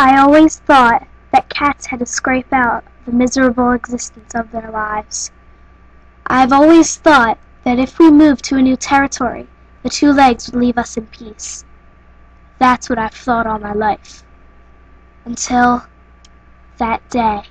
I always thought that cats had to scrape out the miserable existence of their lives. I've always thought that if we moved to a new territory the two legs would leave us in peace. That's what I've thought all my life. Until that day.